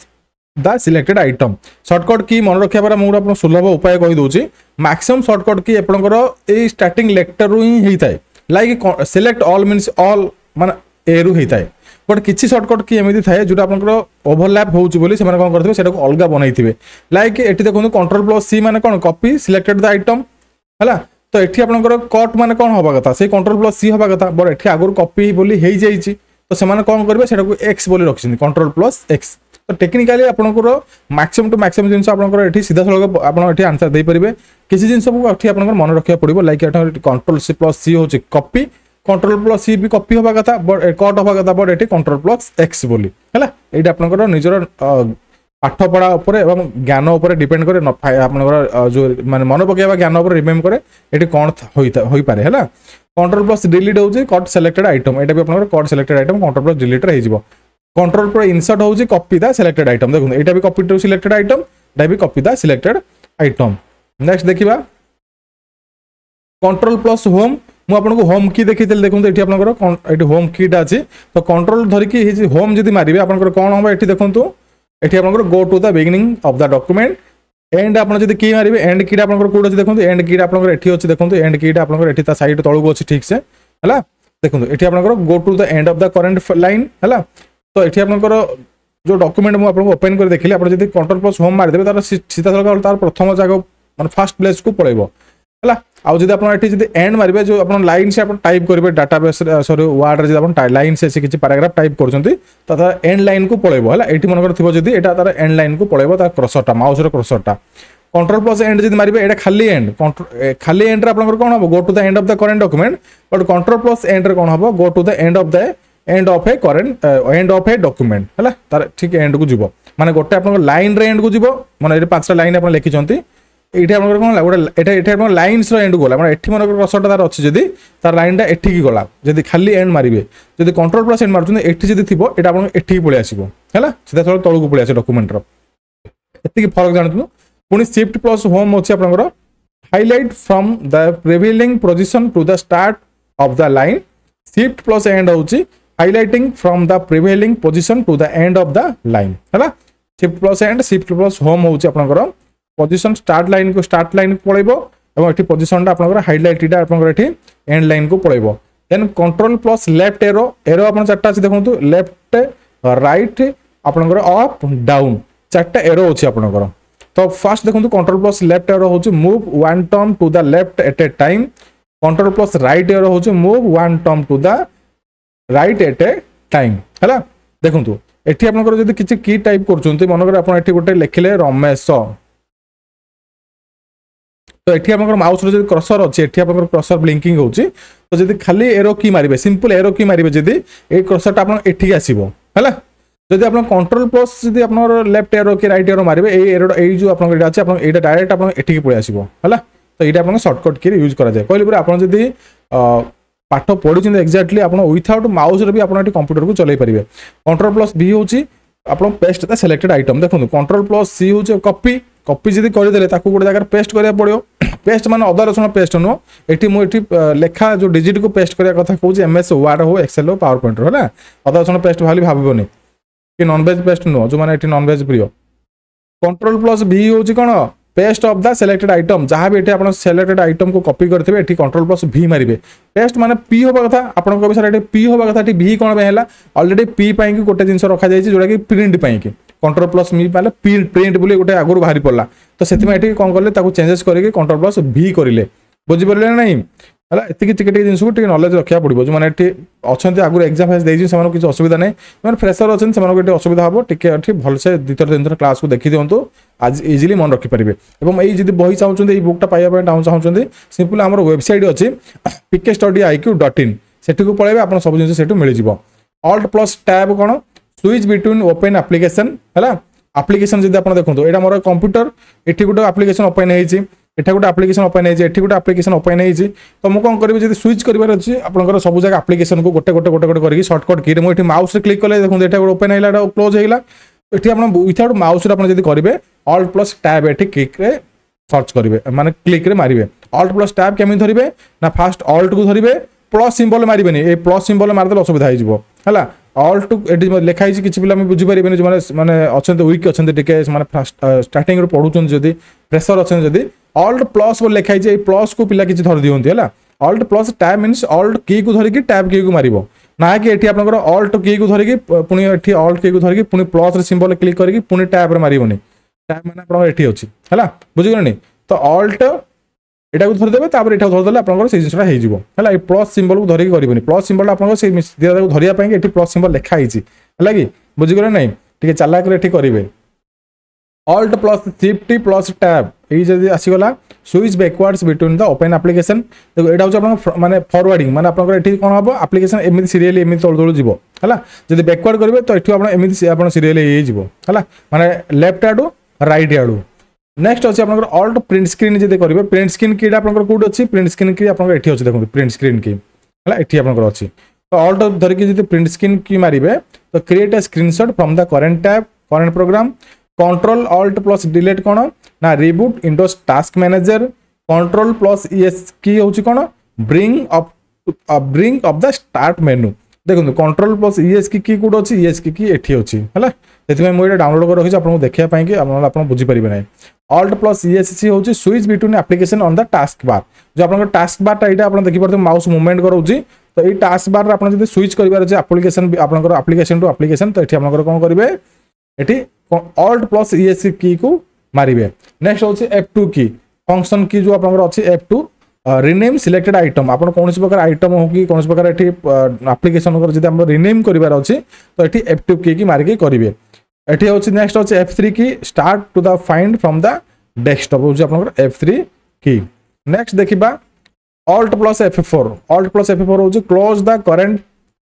the selected item shortcut key मन रखा पर मुझे आप सुलभ उपाय कहीदे मैक्सीम सर्टकट की आपंकर ये स्टार्टिंग लेक्टर ही होता है लाइक सिलेक्ट अल मीनस अल मान ए रु होता है बट किसी सर्टकट की एमती थाए जो आपंकर ओभरलैप होती कौन करते हैं अलग बनई लाइक ये देखो कंट्रोल प्लस सी मैंने कौन कपी सिलेक्टेड द आइटम है तो ये आपंकर कट मान कौन हवा कथा से कंट्रोल प्लस सी हवा कथा बट ये आगुरी कपी बोली हो जाइए तो से कौन करेंगे एक्स बोली रखिंट कंट्रोल प्लस एक्स তো ଟେକ୍ନିକାଲି ଆପଣଙ୍କର ମ୍ୟାକ୍ସିମମ୍ ଟୁ ମ୍ୟାକ୍ସିମମ୍ ଜିନିଷ ଆପଣଙ୍କର ଏଠି ସିଧାସଳଖ ଆପଣ ଏଠି ଆନ୍ସର ଦେଇପାରିବେ। କିଛି ଜିନିଷକୁ ଏଠି ଆପଣଙ୍କର ମନେ ରଖିବାକୁ ପଡ଼ିବ ଲାଇକ୍ ଏଠି କଣ୍ଟ୍ରୋଲ ସି ପ୍ଲସ୍ ସି ହେଉଛି କପି কন্ট্রোল প্লস সি বি কপি হওয়া কথা বট কট হওয়া কথা বট এটি কন্ট্রোল প্লস এক্স বলে হ্যাঁ এইটা আপনার নিজের পাঠপড়া উপরে এবং জ্ঞান উপরে ডিপেন্ড করে আপনার যে মানে মনে পকাইবা জ্ঞান উপরে ডিপেন্ড করে এটি কণ হয়ে হ্যাঁ কন্ট্রোল প্লস ডিলিট হচ্ছে কট সিলেক্টেড আইটম এটা বি আপনার cut selected item control plus ডিলিটর হয়ে যাব কন্ট্রোল পুরো ইনসর্ট হচ্ছে কপি দা সিলেক্টেড আইটম দেখুন, এটা বি কপি টু সিলেক্টেড আইটম এটা B copy the selected item next দেখিবা। কন্ট্রোল প্লস হোম মু আপনাকে হোম কি দেখাইলি দেখুন এটি আপনার এটি হোম কিটা আছে। তো কন্ট্রোল ধরিকি হোম যদি মারিবে আপনার কোণ হব এটি দেখুন এটি আপনার go to the beginning of the document and আপনার যদি কি মারিবে এন্ড কিটা আপনার কোটি আছে দেখুন এন্ড কিটা আপনার এটি অছে দেখুন এন্ড কিটা আপনার এটি তা সাইড তলকু অছে ঠিক সে হ্যাঁ দেখুন এটি আপনার go to the end of the current line হ্যাঁ তো এটি আপনার যে ডকুমেন্ট মু আপনার ওপেন করে দেখলে আপনার যদি কন্ট্রোল প্লস হোম মারিদেবে তার সিধাসলখ তার প্রথম জায়গা মানে ফার্স্ট প্লেস কু পড়াইব ହେଲା, ଆଉ ଯଦି ଆପଣ ଏଠି ଯଦି ଏଣ୍ଡ ମାରିବେ, ଯେଉଁ ଆପଣ ଲାଇନ୍ସ ଆପଣ ଟାଇପ୍ କରିବେ ଡାଟାବେସ୍ରେ ସରି ୱାର୍ଡ଼ରେ ଯଦି ଆପଣ ଲାଇନ୍ସ ସେ କିଛି ପାରାଗ୍ରାଫ ଟାଇପ୍ କରୁଛନ୍ତି, ତ ତାର ଏଣ୍ଡ ଲାଇନ୍କୁ ପଳେଇବ। ହେଲା ଏଠି ମନେକର ଥିବ ଯଦି ଏଇଟା ତାର ଏଣ୍ଡ ଲାଇନ୍କୁ ପଳେଇବ, ତା କ୍ରସରଟା ମାଉସର କ୍ରସରଟା কন্ট্রোল প্লস এন্ড যদি মারিবে এটা খালি এন্ড খালি এন্ডরে আপনার কোণ হব go to the end of the current document but control plus এন্ডরে কোণ হব go to the end of the end of a current end of a document হল তার ঠিক এন্ডକୁ ଯିବ। মানে গোটে আপনার লাইনরে এন্ডକୁ ଯିବ মানে এটি পাঁচটা লাইন আপনার লিখিছেন এইটি আপনার কোণ গোটে এটা এটি আপনার লাইনসর এন্ডକୁ গলা মানে এটি মনে রসটা তার অছে যদি তার লাইনটা এঠিকি গলা যদি খালি এন্ড মারিবে যদি কন্ট্রোল প্লাস এন্ড মারুছেন এটি যদি থিব এটা আপনার এঠিকি পড়ে আসব হল সেটা থোড়া তলকু পড়ে আসে ডকুমেন্টর এতিকি ফরক জাণুথু পুনি শিফট প্লাস হোম অছে আপনার highlight from the prevailing position to the start of the line shift plus end হচ্ছে highlighting from the prevailing position to the end of the line ହେଲା shift plus end shift plus home ହେଉଛି ଆପଣଙ୍କର position start line କୁ start line କୁ ପଳେଇବ ଏବଂ ଏଠି position ଟା ଆପଣଙ୍କର highlightଟା ଆପଣଙ୍କର ଏଠି end line କୁ ପଳେଇବ then control plus left arrow arrow ଆପଣ ଚାରଟା ଅଛି ଦେଖନ୍ତୁ left right ଆପଣଙ୍କର up down ଚାରଟା arrow ଅଛି ଆପଣଙ୍କର ତ ଫାର୍ଷ୍ଟ ଦେଖନ୍ତୁ control plus left arrow ହେଉଛି move one turn to the left at a time control plus right arrow ହେଉଛି move one turn to the right at a time এটি আপনার যদি কিছু কি টাইপ করছেন মনে করে আপনার এটি গোটে লিখিলে রমেশ তো এটি আপনার মাউসর যদি ক্রসর অছে এটি আপনার ক্রসর ব্লিঙ্কিং হচ্ছে তো যদি খালি এরো কি মারিবে সিম্পল এরো কি মারিবে যদি এই ক্রসরটা আপনার এঠিকি আসব হ্যাঁ যদি আপনার কন্ট্রোল প্লস যদি আপনার left arrow key right arrow মারিবে এই এরোটা এই যে আপনার এটা আছে আপনার এইটা ডাইরেক্ট আপনার এঠিকি পড়ে আসব হ্যাঁ তো এইটা আপনার সর্টকট কি ইউজ করা যায় কহিলি পরে আপনার যদি পাঠ পড়ুଛନ୍ତି এক্ଜାକ୍ଟলি আপনার ୱିଥଆଉଟ୍ ମାଉସ୍ରେ ବି ଆପଣ ଏଠି କମ୍ପ୍ୟୁଟରକୁ ଚଲେଇ ପାରିବେ କଣ୍ଟ୍ରୋଲ ପ୍ଲସ୍ ଭି ହେଉଛି ଆପଣ ପେଷ୍ଟ ତା ସିଲେକ୍ଟେଡ୍ ଆଇଟମ୍ ଦେଖନ୍ତୁ କଣ୍ଟ୍ରୋଲ ପ୍ଲସ୍ ସି ହେଉଛି କପି କପି ଯଦି କରିଦେଲେ ତାକୁ ଗୋଟେ ଜାଗାରେ ପେଷ୍ଟ କରିବାକୁ ପଡ଼ିବ ପେଷ୍ଟ ମାନେ ଅଦା ରସୁଣ ପେଷ୍ଟ ନୁହଁ ଏଠି ମୁଁ ଏଠି ଲେଖା ଯେଉଁ ଡିଜିଟ୍କୁ ପେଷ୍ଟ କରିବା କଥା କହୁଛି ଏମ୍ ଏସ୍ ୱାର୍ଡ଼ ହଉ ଏକ୍ସେଲ୍ ହଉ ପାୱାର ପଏଣ୍ଟର ହେଲା ଅଦା ରସୁଣ ପେଷ୍ଟ ଭାବି ଭାବିବନି କି ନନଭେଜ୍ ପେଷ୍ଟ ନୁହଁ ଯେଉଁମାନେ ଏଠି ନନଭେଜ୍ ପ୍ରିୟ କଣ୍ଟ୍ରୋଲ ପ୍ଲସ୍ ଭି ହେଉଛି କ'ଣ paste of the selected item जहाँ भी आप सिलेक्टेड आइटम को कपी करते ये कंट्रोल प्लस भि मारे पेस्ट मैंने पी हवा कथा आपको सारा पी हवा कथा भि कौन है अलरेडी पी पाई गोटे जिन रखा जाए जोटा कि प्रिंट पाई कंट्रोल प्लस मी मारे प्रिंट बोली गोटे आगुरी बाहरी पड़ा तो से कौन कले चेंजेस करके कंट्रोल प्लस भि करें बुझीपारे ना ହେଲା ଏତିକି ଟିକେ ଟିକେ ଜିନିଷକୁ ଟିକେ ନଲେଜ ରଖିବାକୁ ପଡ଼ିବ। ଯେଉଁମାନେ ଏଠି ଅଛନ୍ତି ଆଗରୁ ଏକ୍ଜାମ୍ ଫେସ୍ ଦେଇଛି ସେମାନଙ୍କୁ କିଛି ଅସୁବିଧା ନାହିଁ। ଯେଉଁମାନେ ଫ୍ରେସର ଅଛନ୍ତି ସେମାନଙ୍କୁ ଏଠି ଅସୁବିଧା ହେବ। ଟିକେ ଏଠି ଭଲସେ ଦୁଇ ଥର ତିନି ଥର କ୍ଲାସ୍କୁ ଦେଖିଦିଅନ୍ତୁ ଆଜି ଇଜିଲି ମନେ ରଖିପାରିବେ। ଏବଂ ଏଇ ଯଦି ବହି ଚାହୁଁଛନ୍ତି ଏଇ ବୁକ୍ଟା ପାଇବା ପାଇଁ ଚାହୁଁଛନ୍ତି ସିମ୍ପଲି ଆମର ୱେବସାଇଟ୍ ଅଛି PK study IQ dot in ସେଠିକୁ ପଳାଇବେ ଆପଣ ସବୁ ଜିନିଷ ସେଠୁ ମିଳିଯିବ। ଅଲ୍ଟ ପ୍ଲସ୍ ଟ୍ୟାବ୍ କ'ଣ? ସୁଇଚ୍ ବିଟୱିନ୍ ଓପେନ୍ ଆପ୍ଲିକେସନ୍ ହେଲା। ଆପ୍ଲିକେସନ୍ ଯଦି ଆପଣ ଦେଖନ୍ତୁ ଏଇଟା ମୋର କମ୍ପ୍ୟୁଟର ଏଠି ଗୋଟେ ଆପ୍ଲିକେସନ୍ ଓପେନ୍ ହେଇଛି। ଏଠା ଗୋଟେ ଆପ୍ଲିକେସନ ଓପେନ୍ ହେଇଛି ଏଠି ଗୋଟେ ଆପ୍ଲିକେସନ ଓପେନ୍ ହେଇଛି। ତ ମୁଁ କ'ଣ କରିବି ଯଦି ସୁଇଚ୍ କରିବାର ଅଛି ଆପଣଙ୍କର ସବୁ ଜାଗା ଆପ୍ଲିକେସନକୁ ଗୋଟେ ଗୋଟେ ଗୋଟେ ଗୋଟେ କରିକି ସର୍ଟକଟ୍ କିରେ ମୁଁ ଏଠି ମାଉସ୍ରେ କ୍ଲିକ୍ କଲେ ଦେଖନ୍ତୁ ଏଠା ଗୋଟେ ଓପେନ୍ ହେଲା ଏଇଟା କ୍ଲୋଜ୍ ହେଇଗଲା। ଏଠି ଆପଣ ୱିଥଆଉଟ୍ ମାଉସ୍ରେ ଆପଣ ଯଦି କରିବେ ଅଲ୍ଟ ପ୍ଲସ୍ ଟ୍ୟାବ୍ ଏଠି କ୍ଲିକ୍ରେ ସର୍ଚ୍ଚ କରିବେ ମାନେ କ୍ଲିକ୍ରେ ମାରିବେ। ଅଲ୍ଟ ପ୍ଲସ୍ ଟ୍ୟାବ୍ କେମିତି ଧରିବେ? ନା ଫାଷ୍ଟ ଅଲ୍ଟକୁ ଧରିବେ ପ୍ଲସ୍ ସିମ୍ବଲ୍ ମାରିବେନି ଏଇ ପ୍ଲସ୍ ସିମ୍ବଲ୍ ମାରିଦେଲେ ଅସୁବିଧା ହେଇଯିବ ହେଲା। ଅଲ୍ଟ ଏଠି ଲେଖା ହେଇଛି କିଛି ପିଲା ଆମେ ବୁଝିପାରିବେନି ଯେଉଁମାନେ ମାନେ ଅଛନ୍ତି ୱିକ୍ ଅଛନ୍ତି ଟିକେ ସେମାନେ ଷ୍ଟାର୍ଟିଂରୁ ପଢ଼ୁଛନ୍ତି ଯଦି ପ୍ରେସର୍ ଅଛନ୍ତି ଯଦି অল্ট প্লস বলে লেখা হয়েছে এই প্লস কু পিলা কিছু ধরে দিও হল alt plus tab means alt key কু ধরিকি ট্যাব কি কু মারিব না কি এটি আপনার অল্ট কি কু ধরিকি পুনি এটি অল্ট কি কু ধরিকি পুনি প্লস রে সিম্বল ক্লিক করিকি পুনি ট্যাব রে মারিবনি ট্যাব মানে আপনার এটি অছি হল বুঝিগলেনি তো অল্ট এটাকে ধরে দেবে তারপরে এটাকে ধরে দেলে আপনার সেই জিনিসটা হয়ে যাব হল এই প্লস সিম্বল কু ধরিকি করবেনি প্লস সিম্বলটা আপনার সেই দিদাটাকে ধরিয়া পাই এটি প্লস সিম্বল লেখা হয়েছে হল কি বুঝিগলে নাই টিকে চালাকরে এটি করবে alt plus shift plus tab এই যদি আসিগলা switch backwards between the open application দেখো এটা হচ্ছে আপনার মানে ফরওয়ার্ডিং মানে আপনার এটি কোণ হব আপ্লিকেশন এমনি সিরিয়ালি এমনি তলু তলু যাব হ্যাঁ যদি ব্যাকওয়ার্ড করবে তো এটি আপনার এমনি আপনার সিরিয়ালি হয়ে যাব হ্যাঁ মানে left arrow right arrow next অছি আপনার অল্ট প্রিন্ট স্ক্রিন যদি করবে প্রিন্ট স্ক্রিন কিটা আপনার কোটি অছি প্রিন্ট স্ক্রিন কি আপনার এটি অছি দেখুন প্রিন্ট স্ক্রিন কি হ্যাঁ এটি আপনার অছি তো অল্ট ধরিকি যদি প্রিন্ট স্ক্রিন কি মারিবে তো create a screenshot from the current tab current program control alt plus delete কোণ ନା reboot Windows task manager control plus Esc key ହେଉଛି କ'ଣ? Bring up bring of the start menu ଦେଖନ୍ତୁ control plus Esc key key କେଉଁଠି ଅଛି? Yes key କି ଏଠି ଅଛି ହେଲା? ସେଥିପାଇଁ ମୁଁ ଏଇଟା ଡାଉନଲୋଡ୍ କରି ରଖିଛି ଆପଣଙ୍କୁ ଦେଖିବା ପାଇଁକି ଆପଣ ଆପଣ ବୁଝିପାରିବେ ନାହିଁ। Alt plus E S C ହେଉଛି switch between application on the task bar ଯେଉଁ ଆପଣଙ୍କ ଟାସ୍କ ବାର୍ଟା ଏଇଟା ଆପଣ ଦେଖିପାରୁଥିବେ ମାଉସ୍ ମୁଭମେଣ୍ଟ କରାଉଛି। ତ ଏଇ ଟାସ୍କ ବାର୍ରେ ଆପଣ ଯଦି ସୁଇଚ୍ କରିବାର ଅଛି ଆପ୍ଲିକେସନ୍ ଆପଣଙ୍କର ଆପ୍ଲିକେସନ୍ ଟୁ ଆପ୍ଲିକେସନ୍ ତ ଏଠି ଆପଣଙ୍କର କ'ଣ କରିବେ? ଏଠି ଅଲ୍ଟ ପ୍ଲସ୍ ଇଏସ୍ କି କୁ ମାରିବେ ନେକ୍ସଟ ହେଉଛି ଏଫ୍ ଟୁ କି ଫଙ୍କସନ୍ କି ଯେଉଁ ଆପଣଙ୍କର ଅଛି F two rename selected item ଆପଣ କୌଣସି ପ୍ରକାର ଆଇଟମ୍ ହଉ କି କୌଣସି ପ୍ରକାର ଏଠି ଆପ୍ଲିକେସନଙ୍କର ଯଦି ଆମର ରିନେମ୍ କରିବାର ଅଛି ତ ଏଠି ଏଫ୍ ଟୁ କି ମାରିକି କରିବେ। ଏଠି ହେଉଛି ନେକ୍ସଟ ହେଉଛି F three key start to the find from the desktop ହେଉଛି ଆପଣଙ୍କର ଏଫ୍ ଥ୍ରୀ କି ନେକ୍ସଟ ଦେଖିବା alt plus F four alt plus F four ହେଉଛି close the current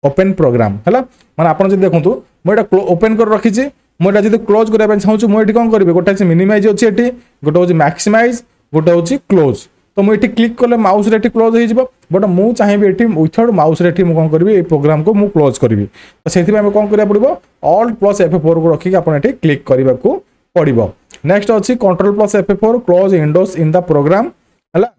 open program ହେଲା? ମାନେ ଆପଣ ଯଦି ଦେଖନ୍ତୁ ମୁଁ ଏଇଟା ଓପେନ୍ କରି ରଖିଛି। ମୁଁ ଏଇଟା ଯଦି କ୍ଲୋଜ୍ କରିବା ପାଇଁ ଚାହୁଁଛି ମୁଁ ଏଠି କ'ଣ କରିବି? ଗୋଟେ ଅଛି ମିନିମାଇଜ୍ ଅଛି ଏଠି ଗୋଟେ ହେଉଛି ମ୍ୟାକ୍ସିମାଇଜ୍ ଗୋଟେ ହେଉଛି କ୍ଲୋଜ୍ তো ମୁଁ ଏଠି କ୍ଲିକ୍ କଲେ ମାଉସ୍ରେ ଏଠି କ୍ଲୋଜ୍ ହେଇଯିବ। ବଟ୍ ମୁଁ ଚାହିଁବି ଏଠି ୱିଥାଉଟ୍ ମାଉସ୍ରେ ଏଠି ମୁଁ କ'ଣ କରିବି? ଏଇ ପ୍ରୋଗ୍ରାମକୁ ମୁଁ କ୍ଲୋଜ୍ କରିବି। ତ ସେଥିପାଇଁ ଆମେ କ'ଣ କରିବାକୁ ପଡ଼ିବ? ଅଲ୍ଟ ପ୍ଲସ୍ ଏଫ୍ ଫୋର୍କୁ ରଖିକି ଆପଣ ଏଠି କ୍ଲିକ୍ କରିବାକୁ ପଡ଼ିବ। ନେକ୍ସଟ ଅଛି control plus F four close Windows in the program ହେଲା?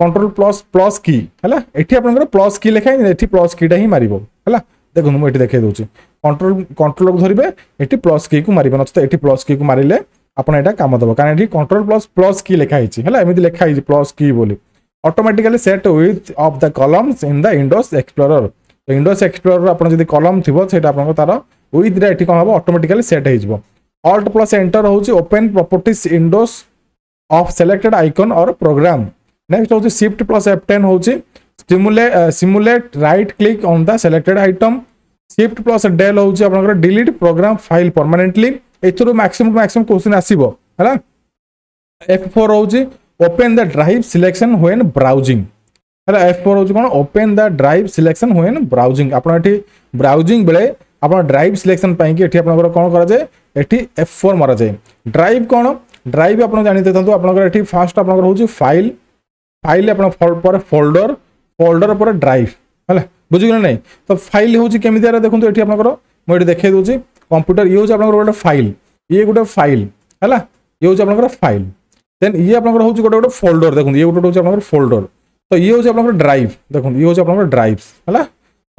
କଣ୍ଟ୍ରୋଲ ପ୍ଲସ୍ ପ୍ଲସ୍ କି ହେଲା? ଏଠି ଆପଣଙ୍କର ପ୍ଲସ୍ କି ଲେଖା ହେଇନି ଏଠି ପ୍ଲସ୍ କିଟା ହିଁ ମାରିବ ହେଲା? ଦେଖନ୍ତୁ ମୁଁ ଏଠି ଦେଖାଇ ଦେଉଛି। কন্ট্রোল কন্ট্রোলক ধরবে এটি প্লস কি কু মারিবে নচেত এটি প্লস কি কু মারিলে আপনার এটা কাম দেব কারণ এটি কন্ট্রোল প্লস প্লস কি লেখা হয়েছে হ্যাঁ এমনি লেখা হয়েছে প্লস কি বলে automatically set with of the columns in the Windows Explorer তো ইন্ডোস এক্সপ্লোরর আপনার যদি কলম থাকবে সেটা আপনার তার উইথরে এটি কম হব অটোমেটিকালি সেট হয়ে যাব অল্ট প্লস এন্টর হচ্ছে open properties windows of selected icon or program next হচ্ছে শিফট প্লস এফ টেন হচ্ছে simulate right click on the selected item shift plus del ହେଉଛି ଆପଣଙ୍କର ଡିଲିଟ୍ ପ୍ରୋଗ୍ରାମ ଫାଇଲ୍ ପରମାନେଣ୍ଟଲି ଏଥିରୁ maximum maximum question ଆସିବ ହେଲା? F four ହେଉଛି open the drive selection when browsing ହେଲା F four ହେଉଛି କ'ଣ? Open the drive selection when browsing ଆପଣ ଏଠି ବ୍ରାଉଜିଂ ବେଳେ ଆପଣ ଡ୍ରାଇଭ୍ ସିଲେକ୍ସନ୍ ପାଇଁକି ଏଠି ଆପଣଙ୍କର କ'ଣ କରାଯାଏ? ଏଠି ଏଫ୍ ଫୋର୍ ମରାଯାଏ। ଡ୍ରାଇଭ୍ କ'ଣ? ଡ୍ରାଇଭ୍ ଆପଣ ଜାଣିଥାନ୍ତୁ ଆପଣଙ୍କର ଏଠି ଫାଷ୍ଟ ଆପଣଙ୍କର ହେଉଛି ଫାଇଲ୍ ଫାଇଲ୍ ଆପଣ ପରେ ଫୋଲ୍ଡର ଫୋଲ୍ଡର ପରେ ଡ୍ରାଇଭ୍ ହେଲା? ବୁଝିଗଲେ ନା ନାହିଁ ତ ଫାଇଲ୍ ହେଉଛି କେମିତି ଆର ଦେଖନ୍ତୁ ଏଠି ଆପଣଙ୍କର ମୁଁ ଏଠି ଦେଖାଇ ଦେଉଛି କମ୍ପ୍ୟୁଟର ଇଏ ହେଉଛି ଆପଣଙ୍କର ଗୋଟେ ଫାଇଲ୍ ଇଏ ଗୋଟେ ଫାଇଲ୍ ହେଲା ଇଏ ହେଉଛି ଆପଣଙ୍କର ଫାଇଲ୍ ଦେନ୍ ଇଏ ଆପଣଙ୍କର ହେଉଛି ଗୋଟେ ଗୋଟେ ଫୋଲ୍ଡର ଦେଖନ୍ତୁ ଇଏ ଗୋଟେ ହେଉଛି ଆପଣଙ୍କର ଫୋଲ୍ଡର ତ ଇଏ ହେଉଛି ଆପଣଙ୍କର ଡ୍ରାଇଭ୍ ଦେଖନ୍ତୁ ଇଏ ହେଉଛି ଆପଣଙ୍କର ଡ୍ରାଇଭ୍ସ ହେଲା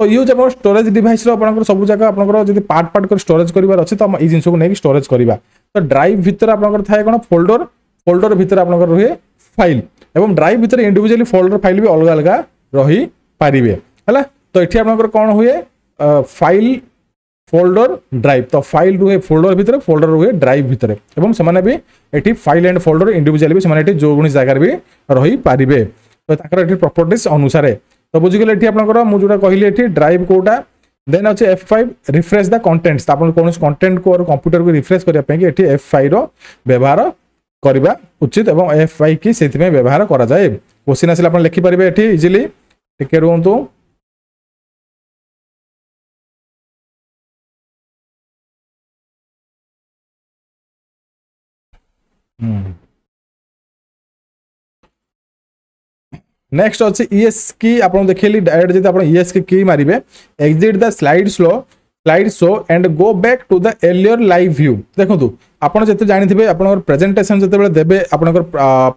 ତ ଇଏ ହେଉଛି ଆପଣଙ୍କର ଷ୍ଟୋରେଜ୍ ଡିଭାଇସ୍ର ଆପଣଙ୍କର ସବୁ ଜାଗା ଆପଣଙ୍କର ଯଦି ପାର୍ଟ ପାର୍ଟ କରି ଷ୍ଟୋରେଜ୍ କରିବାର ଅଛି ତ ଆମେ ଏଇ ଜିନିଷକୁ ନେଇକି ଷ୍ଟୋରେଜ୍ କରିବା ତ ଡ୍ରାଇଭ୍ ଭିତରେ ଆପଣଙ୍କର ଥାଏ କ'ଣ ଫୋଲ୍ଡର ଫୋଲ୍ଡର ଭିତରେ ଆପଣଙ୍କର ରୁହେ ଫାଇଲ୍ ଏବଂ ଡ୍ରାଇଭ୍ ଭିତରେ ଇଣ୍ଡିଭିଜୁଆଲି ଫୋଲ୍ଡର ଫାଇଲ୍ ବି ଅଲଗା ଅଲଗା ରହିପାରିବେ ହେଲା ତ ଏଠି ଆପଣଙ୍କର କ'ଣ ହୁଏ ଫାଇଲ୍ ফোল্ডর ড্রাইভ তো ফাইল রুহে ফোল্ডর ভিতরে ফোল্ডর রুহে ড্রাইভ ভিতরে। এবং সেমানে বি এটি ফাইল এন্ড ফোল্ডর ইন্ডিভিজুয়ালি বি সেমানে এটি যেকোন জায়গার বি রহি পারিবে তো তাকর এটি প্রপার্টিজ অনুসারে। তো বুঝি গলে এটি আপনার, মু যেটা কহিলি এটি ড্রাইভ কোটা দেন হচ্ছে F five refresh the contents আপনার কোণী কন্টেন্ট কু কম্পুটর কু রিফ্রেশ করা এটি এফ ফাইভ ব্যবহার করা উচিত এবং এফ ফাইভ কি সেইপাই ব্যবহার করা যায়। কোশ্চিন আসলে আপনার লেখিপারে এটি ইজিলি টিকে রুহতু ନେକ୍ସଟ ଅଛି ଇଏସ୍ କି ଆପଣ ଦେଖେଇଲି ଡାଇରେକ୍ଟ ଯଦି ଆପଣ ଇଏସ୍ କି ମାରିବେ exit the slide slow slide show and go back to the earlier live view ଦେଖନ୍ତୁ ଆପଣ ଯେତେ ଜାଣିଥିବେ ଆପଣଙ୍କର ପ୍ରେଜେଣ୍ଟେସନ୍ ଯେତେବେଳେ ଦେବେ ଆପଣଙ୍କର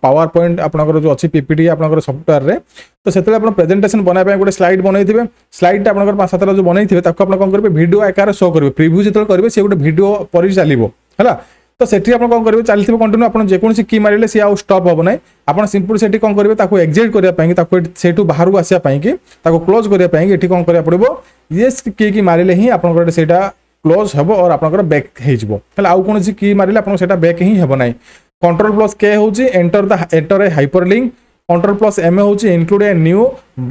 ପାୱାର ପଏଣ୍ଟ ଆପଣଙ୍କର ଯେଉଁ ଅଛି ପିପିଟି ଆପଣଙ୍କର ସଫ୍ଟୱେୟାରରେ ତ ସେତେବେଳେ ଆପଣ ପ୍ରେଜେଣ୍ଟେସନ୍ ବନାଇବା ପାଇଁ ଗୋଟେ ସ୍ଲାଇଡ୍ ବନେଇଥିବେ। ସ୍ଲାଇଡ୍ଟା ଆପଣଙ୍କର ପାଞ୍ଚ ସାତଟା ଯେଉଁ ବନେଇଥିବେ ତାକୁ ଆପଣ କ'ଣ କରିବେ? ଭିଡ଼ିଓ ଆକାରରେ ଶୋ କରିବେ। ପ୍ରିଭ୍ୟୁ ଯେତେବେଳେ କରିବେ ତ ସେଠି ଆପଣ କ'ଣ କରିବେ ଚାଲିଥିବ କଣ୍ଟିନ୍ୟୁ ଆପଣ ଯେକୌଣସି କି ମାରିଲେ ସିଏ ଆଉ ଷ୍ଟପ୍ ହେବ ନାହିଁ ଆପଣ ସିମ୍ପଲି ସେଠି କ'ଣ କରିବେ ତାକୁ ଏକ୍ଜିଟ୍ କରିବା ପାଇଁକି ତାକୁ ସେଇଠୁ ବାହାରକୁ ଆସିବା ପାଇଁକି ତାକୁ କ୍ଲୋଜ୍ କରିବା ପାଇଁକି ଏଠି କ'ଣ କରିବାକୁ ପଡ଼ିବ ୟେସ୍ କି କି ମାରିଲେ ହିଁ ଆପଣଙ୍କର ସେଇଟା କ୍ଲୋଜ୍ ହେବ ଅର୍ ଆପଣଙ୍କର ବ୍ୟାକ୍ ହେଇଯିବ ହେଲେ ଆଉ କୌଣସି କି ମାରିଲେ ଆପଣଙ୍କୁ ସେଇଟା ବ୍ୟାକ୍ ହିଁ ହେବ ନାହିଁ କଣ୍ଟ୍ରୋଲ ପ୍ଲସ୍ କେ ହେଉଛି enter the enter a hyperlink control plus M ହେଉଛି include a new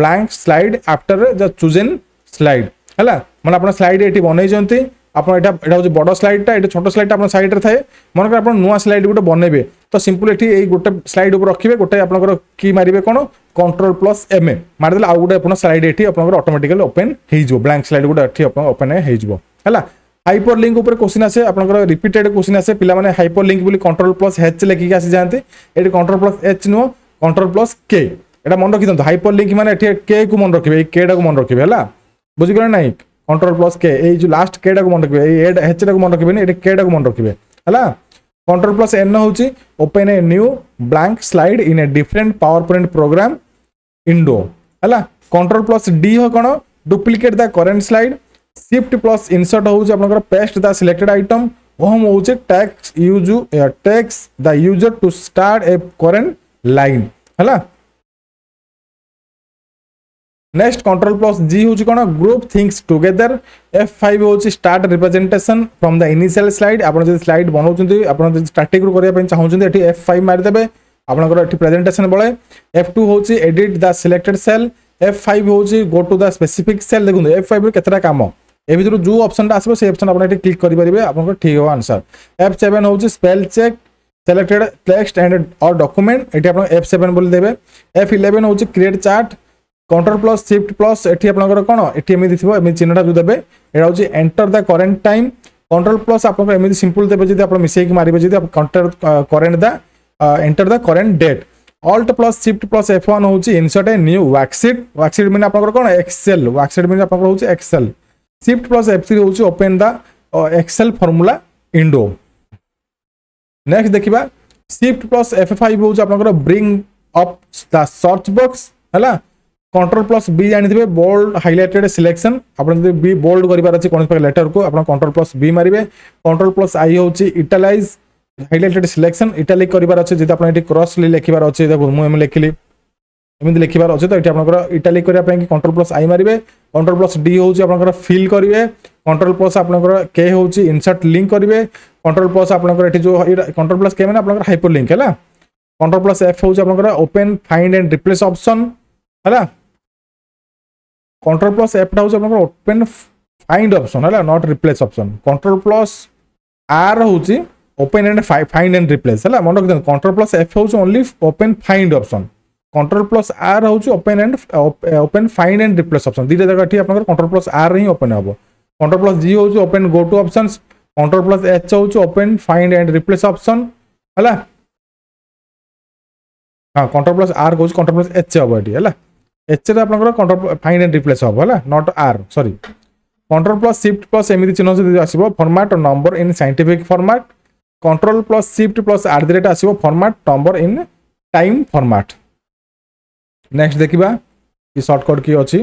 blank slide after the chosen slide ହେଲା ମାନେ ଆପଣ ସ୍ଲାଇଡ୍ ଏଠି ବନେଇଛନ୍ତି। আপনার এটা এটা হচ্ছে বড় স্লাইডটা এটা ছোট স্লাইডটা আপনার সাইডে থাকে। মনে করেন আপনার নূয়া স্লাইড গোটে বনাইবে তো সিম্পল এটি এই গোটে স্লাইড উপরে রাখবে গোটে আপনার কি মারিবে কোণ কন্ট্রোল প্লস এম এ মারিদেলে আউ গোটে আপনার স্লাইড এটি আপনার অটোমেটিকালি ওপেন হয়ে ব্ল্যাঙ্ক স্লাইড গোটে এটি আপনার ওপেন হয়ে হ্যাঁ হাইপর লিঙ্ক উপরে কোশ্চিন আসে আপনার রিপিটেড কোশ্চিন আসে পিলামানে হাইপর লিঙ্ক বলে কন্ট্রোল প্লস এচ লেখিকি আসি যাতে এটি কন্ট্রোল প্লস এচ নুহ কন্ট্রোল প্লস কে এটা মনে রাখি দিও হাইপর লিঙ্ক মানে এটি কে কু মনে রাখবে এই কেটা মনে রাখবে হ্যাঁ বুঝিগলে না কন্ট্রোল প্লস কে এই যে লাস্ট কেটাকে মনে রাখবে এই এড হেচটাকে মনে রাখবেনি এটা কেটাকে মনে রাখবে হ্যাঁ কন্ট্রোল প্লস এন হচ্ছে open a new blank slide in a different PowerPoint program window হ্যাঁ কন্ট্রোল প্লস ডি হ কোণ duplicate the current slide shift plus insert হচ্ছে আপনার paste the selected item ohm হচ্ছে tabs use tabs the user to start a current line হ্যাঁ next control plus G হচ্ছে কোণ group things together F five হচ্ছে start representation from the initial slide আপনার যদি slide বনাউছেন আপনার যদি স্ট্রাটেগ্রু করা চাহুন এটি এফ ফাইভ মারিদেবে আপনার এটি প্রেজেন্টেসন বলে। এফ টু হচ্ছে edit the selected cell F five হচ্ছে go to the specific cell দেখুন এফ ফাইভ কেতটা কাম? এ ভিতর যে অপসনটা আসবে, সেই অপসন আপনার এটি ক্লিক করে পারবে। আপনার ঠিক হব আনসার এফ সেভেন হচ্ছে spell check selected text and or document এটি আপনার এফ সেভেন বলে দেবে। এফ ইলেভেন হচ্ছে create chart control plus shift plus এটি আপনার কোণ এটি এমনি থাকবে এমনি চিহ্নটা যে দেবে এটা হচ্ছে enter the current time control plus আপনার এমনি সিম্পল দেবে যদি আপনার মিশাইকি মারবে যদি control current the enter the current date alt plus shift plus F one হচ্ছে insert a new worksheet worksheet mean আপনার কোণ এক্সেল ওয়ার্কসিট মিন আপনার হচ্ছে excel shift plus F three হচ্ছে open the excel formula window next দেখিবা shift plus F five হচ্ছে আপনার bring up the search box হ্যাঁ কন্ট্রোল প্লস বি জানিথিবে বোল্ড হাইলাইটেড সিলেকশন আপনার যদি বি বোল্ড করবার আছে কোণী লেটর কু আপনার কন্ট্রোল প্লস বি মারিবে কন্ট্রোল প্লস আই হচ্ছে ইটালাইজ হাইলাইটেড সিলেকশন ইটালিক করবার আছে যদি আপনার এটি ক্রসলি লেখিবার আছে দেখুন মু আমি লেখিলি এমনি লেখিবার আছে তো এটি আপনার ইটালিক করা কি কন্ট্রোল প্লস আই মারিবে কন্ট্রোল প্লস ডি হচ্ছে আপনার ফিল করবে কন্ট্রোল প্লস আপনার কে হচ্ছে ইনসর্ট লিঙ্ক করবে কন্ট্রোল প্লস আপনার এটি যে কন্ট্রোল প্লস কে মানে আপনার হাইপর লিঙ্ক হল কন্ট্রোল প্লস এফ হচ্ছে আপনার open find and replace option হ্যাঁ हाइपर लिंक है कंट्रोल प्लस एफ हूँ आप open find and replace option है कंट्रोल प्लस एफ हूँ आप ओपेन फाइंड ऑप्शन है not replace option control plus R हूँ open and find and replace है मन रखते कंट्रोल प्लस एफ हूँ only open find option control plus R हूँ open and open find and replace option दुटा जगह आप control plus are he open हम कंट्रोल प्लस जी हूँ open go to option control plus H हूँ open find and replace ଏଚ୍ରେ ଆପଣଙ୍କର control find and replace ହେବ ହେଲା not R sorry control plus shift plus ଏମିତି ଚିହ୍ନ ଯଦି ଆସିବ format number in scientific format control plus shift plus at the rate ଆସିବ format number in time format next ଦେଖିବା କି ସର୍ଟକଟ୍ କି ଅଛି?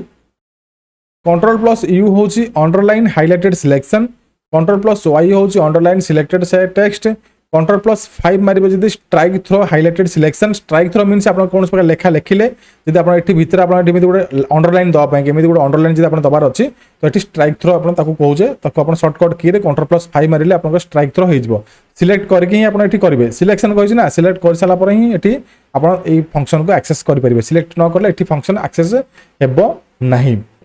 କଣ୍ଟ୍ରୋଲ ପ୍ଲସ୍ ୟୁ ହେଉଛି underline highlighted selection control plus Y ହେଉଛି underline selected text control plus five মারিবে যদি strike through highlighted selection strike through means আপনার কোনো প্রকার লেখা লেখিলে যদি আপনার এটি ভিতরে আপনার এটি গোটে অন্ডরলাইন দেওয়া পাই এমনি গোটে অন্ডরলাইন যদি আপনার দেওয়ার অছি তো এটি স্ট্রাইক থ্রো আপনার তাকে কৌছে তাকে আপনার সর্টকট কিরে কন্ট্রোল প্লস ফাইভ মারিলে আপনার স্ট্রাইক থ্রো হয়ে যাব সিলেক্ট করিকি হি আপনার এটি করবে সিলেকশন কইছি না সিলেক্ট করে সারা পরে হি এটি আপনার এই ফাংশন ফংশনকে আকসেস করে সিলেক্ট ন করলে এটি ফাংশন অ্যাক্সেস হেব না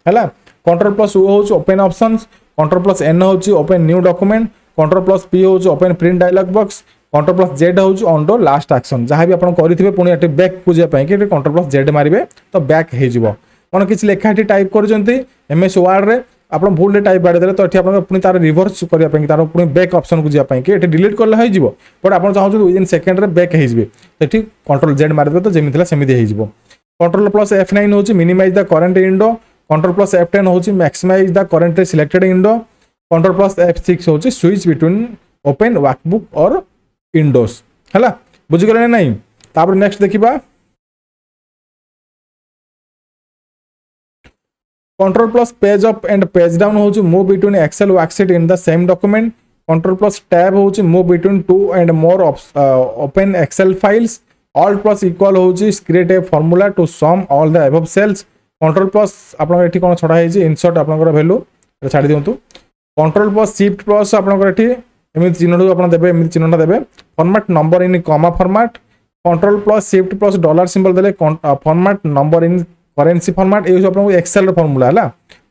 হেলা কন্ট্রোল প্লস ও হচ্ছে open options control plus N হচ্ছে open new document control plus P হচ্ছে open print dialog box control plus Z হচ্ছে অন্ডো লাস্ট আকশন যা বি আপনার করে পুঁ এটি ব্যাক কু যাওয়া কন্ট্রোল প্লস জেড মারবে তো ব্যাক হয়ে যাব কোণ কিছু লেখা এটি টাইপ করছেন এমএস ওয়ার্ডে আপনার ভুলরে টাইপ বাড়িদেলে তো এটি আপনার পুঁ তার রিভর্স করা তার পুঁ ব্যাক অপসন কু যাওয়া এটি ডিলিট করলে হয়ে যাব বট আপনার চাহুন উইদিন সেকেন্ডরে ব্যাক হয়ে যাবে তো এটি কন্ট্রোল জেড মারিদেবে তো যেমি সেমি হয়ে যাব কন্ট্রোল প্লস এফ নাইন হচ্ছে minimize the current window control plus F ten হচ্ছে maximize the current selected window control plus F six हूँ स्विच बिटवीन ओपेन वर्कबुक और इंडोस है बुझीगले ना तापर नेक्स्ट देखा control plus page up and page down हूँ move between Excel worksheet in the same document control plus tab हूँ move between two and more open Excel files alt plus equal हूँ create a formula to sum all the above cells control plus आप कौन छड़ा है insert आप value छाड़ी दिंतु control plus shift plus আপনার এটি, এমনি চিহ্নটু আপনার দেবে, এমনি চিহ্নটা দেবে। Format number in comma format control plus shift plus dollar symbol দেলে format number in currency format এই আপনার এক্সেল ফর্মুলা হল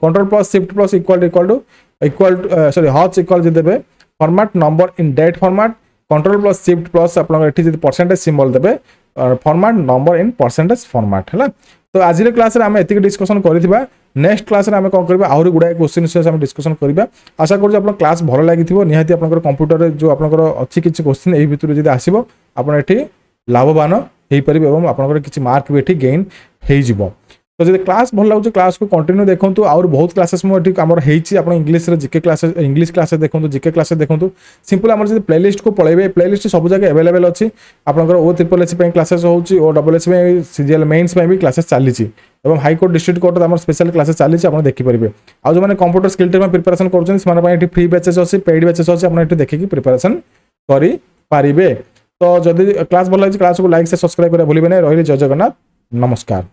control plus shift plus equal equal to equal sorry হচ equal যদি দেবে। Format number in date format control plus shift plus আপনার এটি যদি percentage symbol দেবে format number in percentage format হল ତ ଆଜିର କ୍ଲାସ୍ରେ ଆମେ ଏତିକି ଡିସ୍କସନ୍ କରିଥିବା ନେକ୍ସଟ କ୍ଲାସ୍ରେ ଆମେ କ'ଣ କରିବା ଆହୁରି ଗୁଡ଼ାଏ କୋଶ୍ଚିନ୍ ବିଷୟରେ ଆମେ ଡିସ୍କସନ୍ କରିବା ଆଶା କରୁଛି ଆପଣଙ୍କ କ୍ଲାସ୍ ଭଲ ଲାଗିଥିବ ନିହାତି ଆପଣଙ୍କର କମ୍ପ୍ୟୁଟରରେ ଯେଉଁ ଆପଣଙ୍କର ଅଛି କିଛି କୋଶ୍ଚିନ୍ ଏହି ଭିତରୁ ଯଦି ଆସିବ ଆପଣ ଏଠି ଲାଭବାନ ହେଇପାରିବେ ଏବଂ ଆପଣଙ୍କର କିଛି ମାର୍କ ବି ଏଠି ଗେନ୍ ହେଇଯିବ তো ଯଦି କ୍ଲାସ୍ ଭଲ ଲାଗୁଛି କ୍ଲାସ୍କୁ କଣ୍ଟିନ୍ୟୁ ଦେଖନ୍ତୁ। ଆହୁରି ବହୁତ କ୍ଲାସେସ୍ ମୁଁ ଏଠି ଆମର ହେଇଛି। ଆପଣ ଇଂଲିଶରେ ଜିକେ କ୍ଲାସେସ୍ ଇଂଲିଶ କ୍ଲାସେସ୍ ଦେଖନ୍ତୁ ଜିକେ କ୍ଲାସେସ୍ ଦେଖନ୍ତୁ। ସିମ୍ପଲ୍ ଆମର ଯଦି ପ୍ଲେଲିଷ୍ଟକୁ ପଳେଇବେ ପ୍ଲେଲିଷ୍ଟ ସବୁ ଜାଗା ଆଭେଲେବଲ୍ ଅଛି। ଆପଣଙ୍କର ଓ ତ୍ରିପଲ୍ ଏସ୍ ପାଇଁ କ୍ଲାସେସ୍ ହେଉଛି ଓ ଡବଲ୍ ଏସ୍ ପାଇଁ ସିଜିଏଲ୍ ମେନ୍ସ ପାଇଁ ବି କ୍ଲାସେସ୍ ଚାଲିଛି। ଏବଂ ହାଇକୋର୍ଟ ଡିଷ୍ଟ୍ରିକ୍ଟ କୋର୍ଟ ଆମର ସ୍ପେଶାଲ କ୍ଲାସେସ୍ ଚାଲିଛି ଆପଣ ଦେଖିପାରିବେ। ଆଉ ଯେଉଁମାନେ କମ୍ପ୍ୟୁଟର ସ୍କିଲ୍ ପାଇଁ ପ୍ରିପାରେସନ୍ କରୁଛନ୍ତି ସେମାନଙ୍କ ପାଇଁ ଏଠି ଫ୍ରି ବ୍ୟାଚେସ୍ ଅଛି ପେଡ୍ ବ୍ୟାଚେସ୍ ଅଛି ଆପଣ ଏଠି ଦେଖିକି ପ୍ରିପାରେସନ୍ କରିପାରିବେ। ତ ଯଦି କ୍ଲାସ୍ ଭଲ ହେଇଛି କ୍ଲାସ୍କୁ ଲାଇକ୍ ସେ ସବସ୍କ୍ରାଇବ୍ କରିବା ଭୁଲିବେ ନାହିଁ। ରହିଲେ ଜୟ ଜଗନ୍ନାଥ। ନମସ୍କାର।